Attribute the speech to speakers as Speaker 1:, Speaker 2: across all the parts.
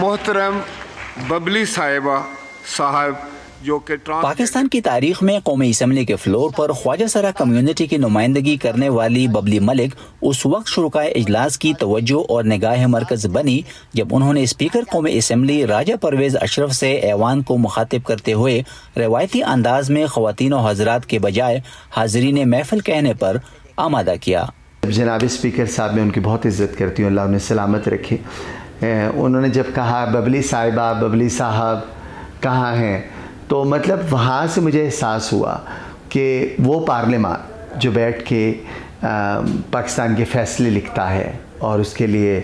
Speaker 1: محترم ببلی صاحبہ صاحب جو کہ پاکستان
Speaker 2: کی تاریخ میں قومی اسمبلی کے فلور پر خواجہ سرا کمیونٹی کی نمائندگی کرنے والی ببلی ملک اس وقت شرکائے اجلاس کی توجہ اور نگاہ مرکز بنی جب انہوں نے اسپیکر قومی اسمبلی راجہ پرویز اشرف سے ایوان کو مخاطب کرتے ہوئے روایتی انداز میں خواتین و حضرات کے بجائے حاضرین محفل کہنے پر آمادہ کیا۔
Speaker 3: جناب اسپیکر صاحب میں ان کی بہت عزت کرتی ہوں اللہ انہیں سلامت رکھے۔ انہوں نے جب کہا ببلی صاحبہ، ببلی صاحب، کہاں ہیں؟ تو مطلب وہاں سے مجھے احساس ہوا کہ وہ پارلیمان جو بیٹھ کے پاکستان کے فیصلے لکھتا ہے اور اس کے لیے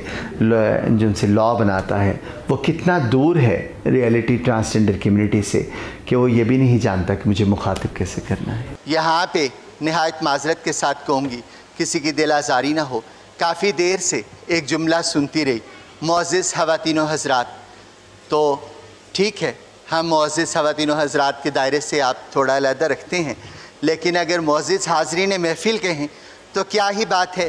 Speaker 3: جن سے لا بناتا ہے، وہ کتنا دور ہے ریئلٹی ٹرانسجنڈر کمیونٹی سے کہ وہ یہ بھی نہیں جانتا کہ مجھے مخاطب کیسے کرنا ہے۔ یہاں پہ نہایت معذرت کے ساتھ کہوں گی، کسی کی دل آزاری نہ ہو۔ کافی دیر سے ایک جملہ سنتی رہی۔ معزز خواتین و حضرات تو ٹھیک ہے ہم معزز خواتین و حضرات کے دائرے سے آپ تھوڑا علیحدہ رکھتے ہیں لیکن اگر معزز حاضرین محفل کہیں تو کیا ہی بات ہے؟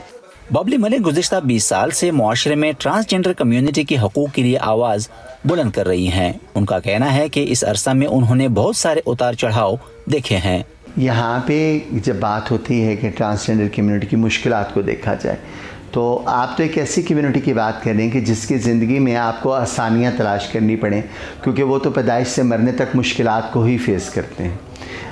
Speaker 2: ببلی ملک گزشتہ بیس سال سے معاشرے میں ٹرانسجینڈر کمیونٹی کے حقوق کے لیے آواز بلند کر رہی ہیں۔ ان کا کہنا ہے کہ اس عرصہ میں انہوں نے بہت سارے اتار چڑھاؤ دیکھے ہیں۔
Speaker 3: یہاں پہ جب بات ہوتی ہے کہ ٹرانسجینڈر کمیونٹی کی مشکلات کو دیکھا جائے تو آپ تو ایک ایسی کمیونٹی کی بات کر رہے ہیں کہ جس کی زندگی میں آپ کو آسانیاں تلاش کرنی پڑیں، کیونکہ وہ تو پیدائش سے مرنے تک مشکلات کو ہی فیس کرتے ہیں۔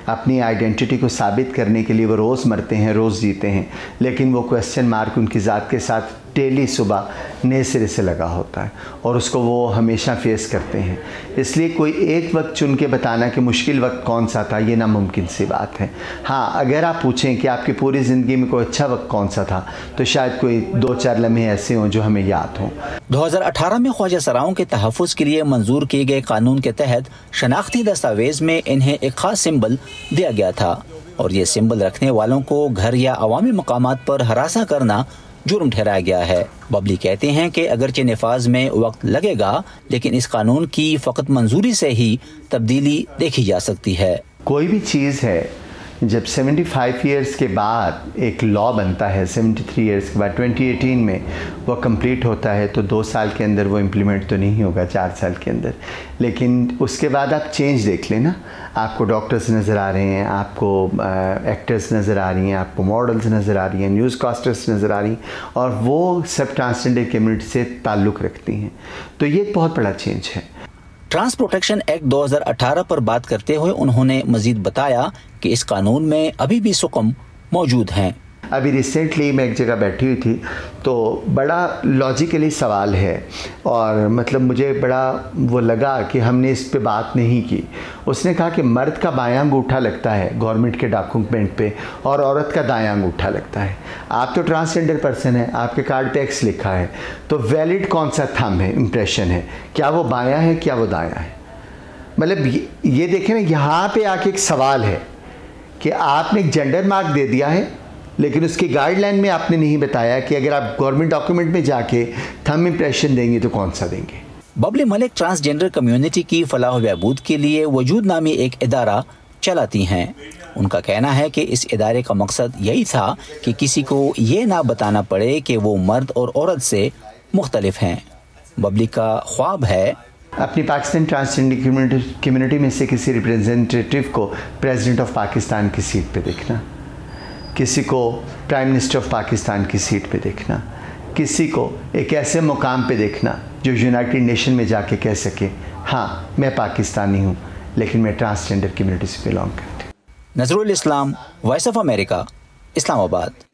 Speaker 3: اپنی آئیڈینٹی کو ثابت کرنے کے لیے وہ روز مرتے ہیں، روز جیتے ہیں، لیکن وہ کویسچن مارک ان کی ذات کے ساتھ ڈیلی صبح نئے سرے سے لگا ہوتا ہے اور اس کو وہ ہمیشہ فیس کرتے ہیں۔ اس لیے کوئی ایک وقت چن کے بتانا کہ مشکل وقت کون سا تھا، یہ ناممکن سی بات ہے۔ ہاں اگر آپ پوچھیں کہ آپ کی پوری زندگی میں کوئی اچھا وقت کون سا تھا، تو شاید کوئی دو چار لمحے ایسے ہوں جو ہمیں یاد ہوں۔
Speaker 2: دو ہزار اٹھارہ میں خواجہ سراؤں کے تحفظ کے لیے منظور کیے گئے قانون کے تحت شناختی دستاویز میں انہیں ایک خاص سمبل دیا گیا تھا۔ اور یہ سمبل رکھنے والوں کو گھر یا عوامی مقامات پر ہراساں کرنا جرم ٹھہرایا گیا ہے۔ ببلی کہتے ہیں کہ اگرچہ نفاذ میں وقت لگے گا، لیکن اس قانون کی فقط منظوری سے ہی تبدیلی دیکھی جا سکتی ہے۔
Speaker 3: کوئی بھی چیز ہے جب سیونٹی فائیو ایئرس کے بعد ایک لا بنتا ہے سیونٹی تھری ایئرس کے بعد ٹوئنٹی ایٹین میں وہ کمپلیٹ ہوتا ہے تو دو سال کے اندر وہ امپلیمنٹ تو نہیں ہوگا، چار سال کے اندر۔ لیکن اس کے بعد آپ چینج دیکھ لیں نا آپ کو ڈاکٹرز نظر آ رہے ہیں، آپ کو ایکٹرز نظر آ رہی ہیں، آپ کو ماڈلز نظر آ رہی ہیں نیوز کاسٹرز نظر آ رہی ہیں، اور وہ سب ٹرانسجنڈر کمیونٹی سے تعلق رکھتی ہیں۔ تو یہ ایک بہت بڑا چینج ہے۔
Speaker 2: ٹرانس پروٹیکشن ایکٹ دو ہزار اٹھارہ پر بات کرتے ہوئے انہوں نے مزید بتایا کہ اس قانون میں ابھی بھی سکم موجود ہیں۔
Speaker 3: ابھی ریسنٹلی میں ایک جگہ بیٹھی ہوئی تھی، تو بڑا لاجیکلی سوال ہے، اور مطلب مجھے بڑا وہ لگا کہ ہم نے اس پہ بات نہیں کی۔ اس نے کہا کہ مرد کا بایاں انگوٹھا لگتا ہے گورنمنٹ کے ڈاکومنٹ پہ، اور عورت کا دایاں انگوٹھا لگتا ہے۔ آپ تو ٹرانسجینڈر پرسن ہیں، آپ کے کارڈ پہ ایکس لکھا ہے۔ تو ویلڈ کون سا تھم ہے امپریشن ہے؟ کیا وہ بایاں ہے کیا وہ دایاں ہے مطلب یہ دیکھیں نا، یہاں پہ آ کے ایک سوال ہے کہ آپ نے ایک جینڈر مارک دے دیا ہے لیکن اس کی گائیڈ لائن میں آپ نے نہیں بتایا کہ اگر آپ گورنمنٹ ڈاکیومنٹ میں جا کے تھم امپریشن دیں گے تو کون سا دیں گے؟
Speaker 2: ببلی ملک ٹرانسجینڈر کمیونٹی کی فلاح و بہبود کے لیے وجود نامی ایک ادارہ چلاتی ہیں۔ ان کا کہنا ہے کہ اس ادارے کا مقصد یہی تھا کہ کسی کو یہ نہ بتانا پڑے کہ وہ مرد اور عورت سے مختلف ہیں۔ ببلی کا خواب ہے۔
Speaker 3: اپنی پاکستان ٹرانسجینڈر کمیونٹی میں سے کسی ریپریزنٹیٹیو کو پریزیڈنٹ آف پاکستان کی سیٹ پہ دیکھنا۔ کسی کو پرائم منسٹر آف پاکستان کی سیٹ پہ دیکھنا، کسی کو ایک ایسے مقام پہ دیکھنا جو یونائٹیڈ نیشن میں جا کے کہہ سکے ہاں میں پاکستانی ہوں، لیکن میں ٹرانسجینڈر کمیونٹی سے بلانگ کرتی ہوں۔
Speaker 2: نظر الاسلام وائس آف امریکہ اسلام آباد۔